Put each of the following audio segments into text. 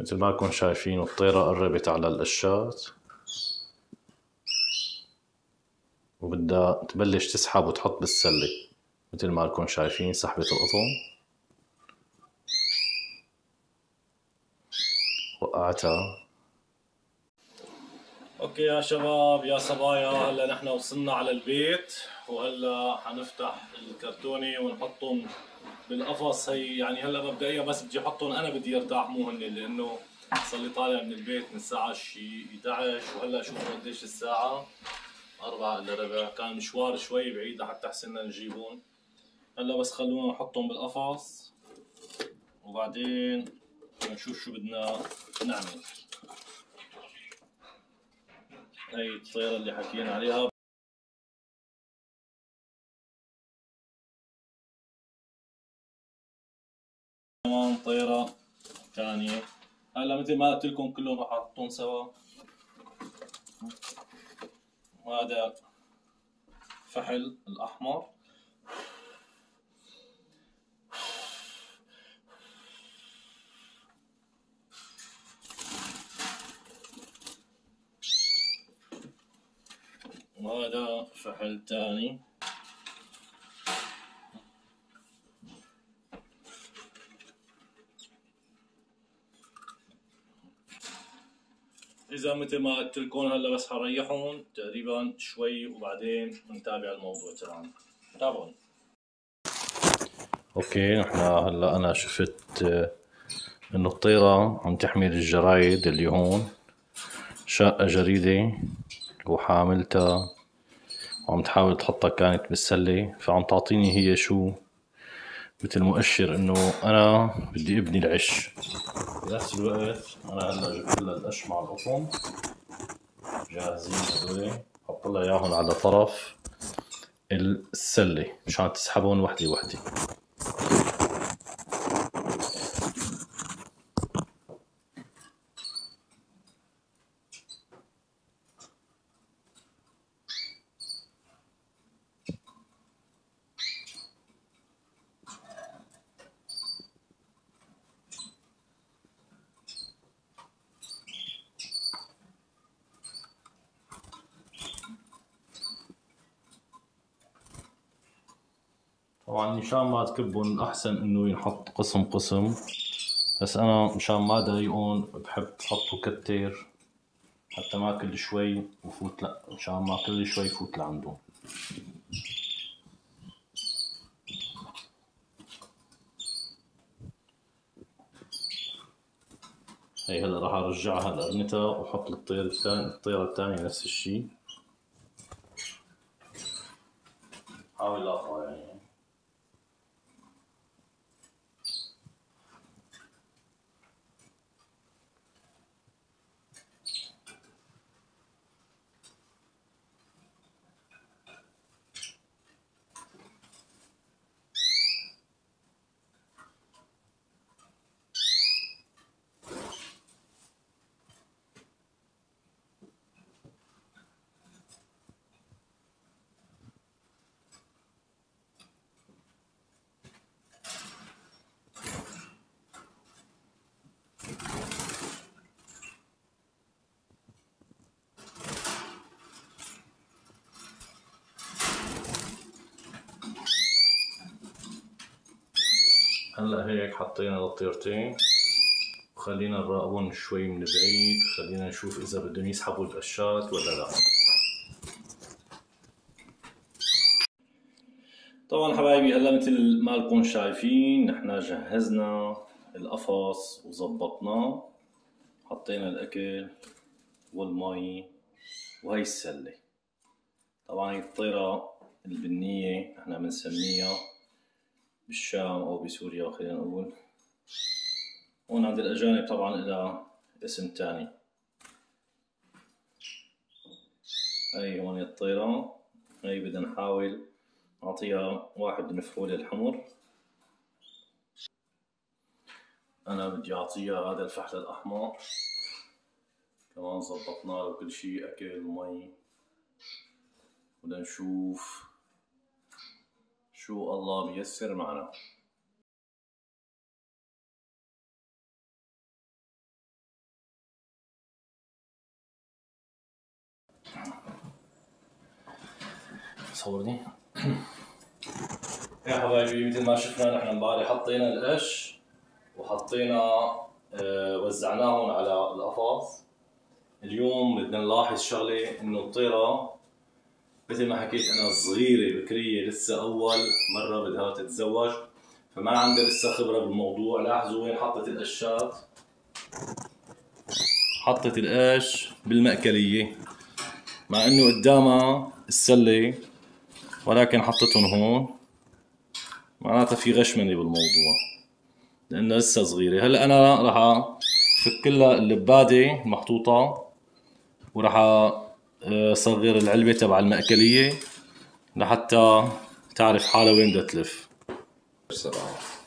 مثل ما كنتم شايفين الطيرة قربت على القشات. وبدها تبلش تسحب وتحط بالسلة مثل ما لكم شايفين سحبة القطن. وقعتها. أوكي يا شباب يا صبايا هلا نحن وصلنا على البيت. وهلا حنفتح الكرتونة ونحطهم بالقفص هي يعني هلا مبدئيا بس بدي أحطهم أنا بدي ارتاح مو هن لأنه صار لي طالع من البيت من الساعة شي 11 وهلا شوفوا قديش الساعة أربعة إلا ربع. كان مشوار شوي بعيد لحتى حسنا نجيبهم. هلا بس خلونا نحطهم بالقفص وبعدين نشوف شو بدنا نعمل. هاي الطيرة اللي حكينا عليها. كمان طيرة ثانية هلا مثل ما قلت لكم كلهم راح احطهم سوا. وهذا فحل الأحمر. وهذا فحل ثاني اذا مثل ما قلت لكم هلا بس حريحهم تقريبا شوي وبعدين بنتابع الموضوع. تبعنا تابعوني أوكي نحن هلا أنا شفت آه، إنه الطيرة عم تحمل الجرايد اللي هون. شاقة جريدة وحاملتها وعم تحاول تحطها كانت بالسلة فعم تعطيني هي شو مثل مؤشر إنه أنا بدي ابني العش. بنفس الوقت أنا هلا جبت لها القش مع القطن. جاهزين هذول حط لها إياهم على طرف السلة مشان تسحبهم وحدة وحدة. طبعا مشان ما تكبون أحسن إنه ينحط قسم قسم بس أنا مشان ما ضايقون بحب أحطه كتير حتى ما كل شوي وفوت لا مشان ما كل شوي فوت لعندهم هي هلا راح ارجعها لقرنتها وأحط الطير الثاني الطيرة الثانية نفس الشي. حاول اقطع يعني هلا هيك حطينا الطيرتين. وخلينا نراقبهم شوي من بعيد. خلينا نشوف إذا بدهم يسحبوا القشات ولا لا. طبعا حبايبي هلا مثل ما لكم شايفين نحن جهزنا القفص وظبطناه. حطينا الأكل والمي وهي السلة. طبعا الطيرة البنية نحن بنسميها بالشام أو بسوريا خلينا نقول. هون عند الأجانب طبعا لها اسم تاني. هاي هون الطيران هاي بدنا نحاول نعطيها واحد من فحول الحمر. أنا بدي أعطيها هذا الفحل الأحمر. كمان زبطنا له كل شيء أكل ومي بدنا نشوف شو الله ميسر معنا. صورني. يا حبايبي مثل ما شفنا نحن امبارح حطينا القش وحطينا آه، وزعناهم على القفص اليوم بدنا نلاحظ شغلة إنه الطيرة مثل ما حكيت أنا صغيرة بكرية لسه أول مرة بدها تتزوج فما عندها لسه خبرة بالموضوع. لاحظوا وين حطت القشات؟ حطت القش بالمأكلية مع إنه قدامها السلة ولكن حطتهم هون. معناتها في غشمنة بالموضوع لأنها لسه صغيرة. هلأ أنا راح أفك لها اللبادة المحطوطة وراح اصغر العلبة تبع المأكلية لحتى تعرف حالها وين بدها تلف. بصراحة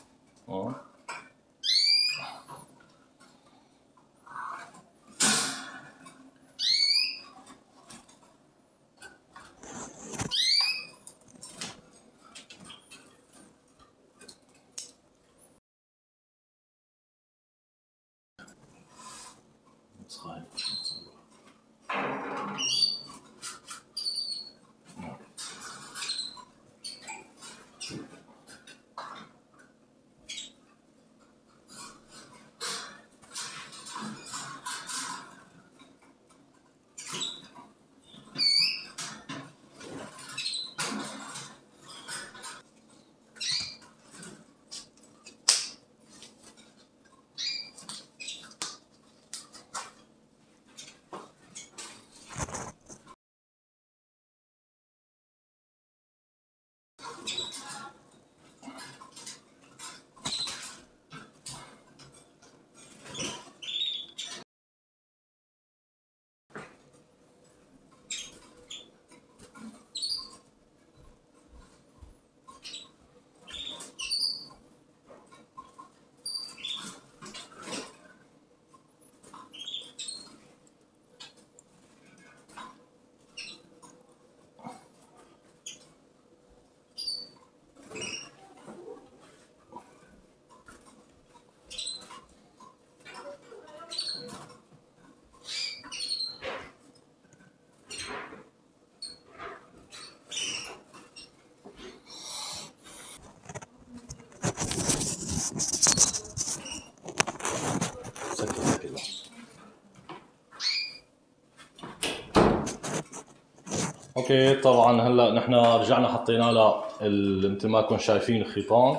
okay طبعا هلأ نحن رجعنا حطينا لها مثل ما كنتم شايفين الخيطان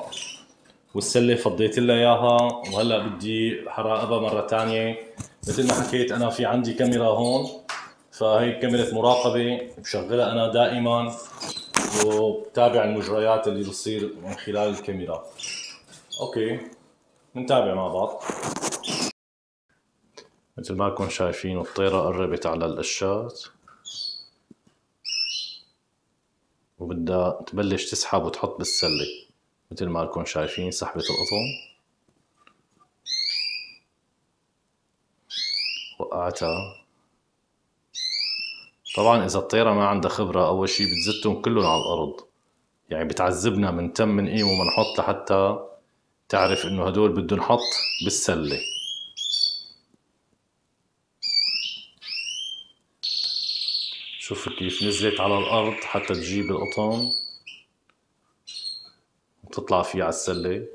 والسلة فضيت لها إياها. وهلأ بدي حراقبها مرة ثانية مثل ما حكيت أنا في عندي كاميرا هون. فهي كاميرا مراقبة بشغلها أنا دائما وبتابع المجريات اللي بتصير من خلال الكاميرا. okay بنتابع مع بعض. مثل ما كنتم شايفين الطيرة قربت على القشات. وبدها تبلش تسحب وتحط بالسلة مثل ما كنتم شايفين سحبت القطن. وقعتها. طبعا إذا الطيرة ما عندها خبرة أول شي بتزتهم كلهم على الأرض. يعني بتعذبنا من تم من قيم وما نحط لحتى تعرف إنه هدول بدهم نحط بالسلة. شوف كيف نزلت على الأرض حتى تجيب القطن وتطلع فيه على السلة.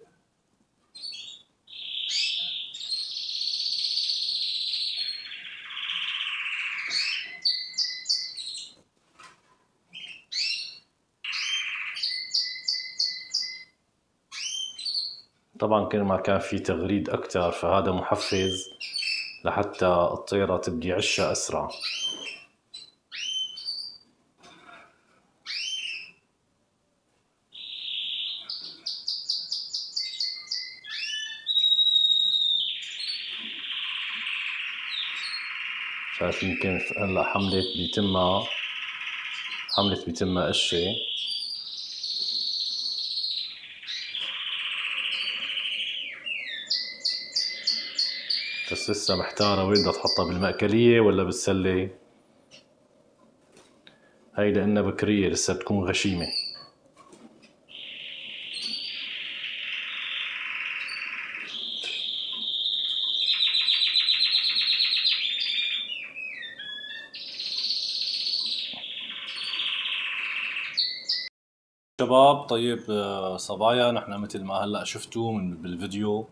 طبعا كل ما كان في تغريد أكتر فهذا محفز لحتى الطيرة تبدي عشها أسرع. شايفين كيف هلا حملت بيتمها حملت بيتمها قشة بس لسه محتارة وين بدها تحطها بالمأكلية ولا بالسلة؟ هاي لأنها بكرية لسه بتكون غشيمة. شباب طيب آه، صبايا نحن مثل ما هلأ شفتوا من بالفيديو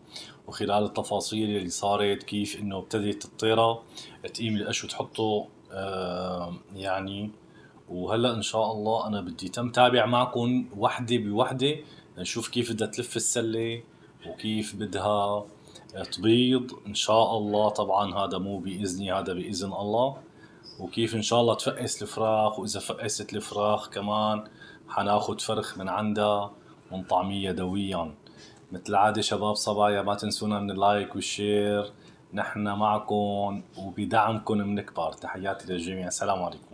وخلال التفاصيل اللي صارت كيف إنه ابتدت الطيرة تقيم القش وتحطه يعني. وهلأ إن شاء الله أنا بدي تم تابع معكم وحدة بوحدة نشوف كيف بدها تلف السلة وكيف بدها تبيض. إن شاء الله طبعا هذا مو باذني هذا بإذن الله. وكيف إن شاء الله تفقس الفراخ وإذا فقست الفراخ كمان حناخد فرخ من عندها ونطعميه يدويا مثل العادة شباب صبايا ما تنسونا من اللايك والشير. نحن معكم وبدعمكم بنكبر تحياتي للجميع. السلام عليكم.